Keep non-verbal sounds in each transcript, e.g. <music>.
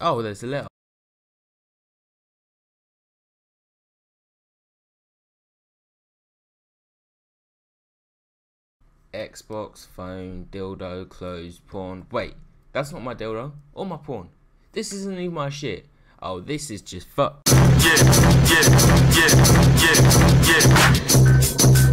Oh, there's a letter. Xbox, phone, dildo, clothes, porn. Wait, that's not my dildo or my porn. This isn't even my shit. Oh, this is just fuck. Yeah, yeah, yeah, yeah, yeah.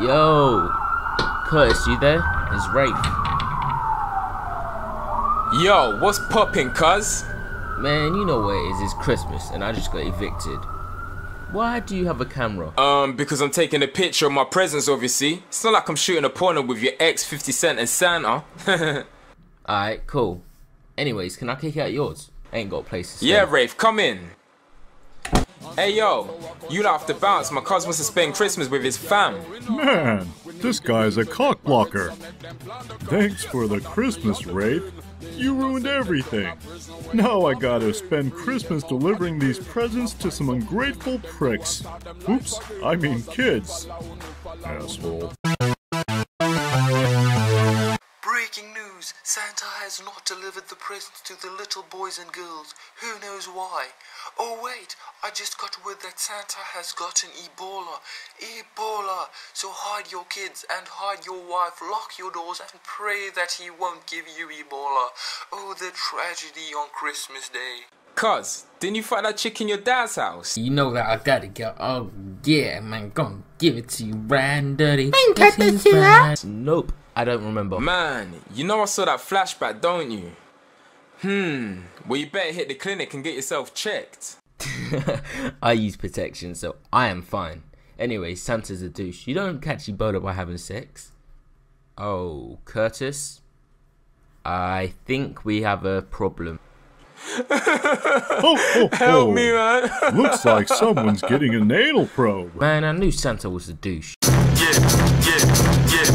Yo, Curtis, you there? It's Raith. Yo, what's poppin', cuz? Man, you know what it is. It's Christmas, and I just got evicted. Why do you have a camera? Um, because I'm taking a picture of my presents, obviously. It's not like I'm shooting a porno with your ex, 50 Cent, and Santa. <laughs> Alright, cool. Anyways, can I kick out yours? Ain't got a place to stay. yeah, Raith, come in. Hey, yo, you don't have to bounce. My cuz wants to spend Christmas with his fam. Man, this guy's a cock blocker. Thanks for the Christmas, Raith. You ruined everything. Now I gotta spend Christmas delivering these presents to some ungrateful pricks. Oops, I mean kids. Asshole. Breaking news! Santa has not delivered the presents to the little boys and girls. Who knows why? Oh wait, I just got word that Santa has gotten Ebola. Ebola! So hide your kids and hide your wife, lock your doors and pray that he won't give you Ebola. Oh, the tragedy on Christmas Day. Cuz, didn't you find that chick in your dad's house? You know that I gotta go. Oh, yeah, man. Gonna give it to you right and dirty. Nope, I don't remember. Man, you know I saw that flashback, don't you? Hmm, well, you better hit the clinic and get yourself checked. <laughs> I use protection, so I am fine. Anyway, Santa's a douche. You don't catch Ebola by having sex. Oh, Curtis? I think we have a problem. <laughs> Ho, ho, Help ho. me, man. Looks like <laughs> someone's getting a anal probe. Man, I knew Santa was a douche. Yeah, yeah, yeah, yeah, yeah.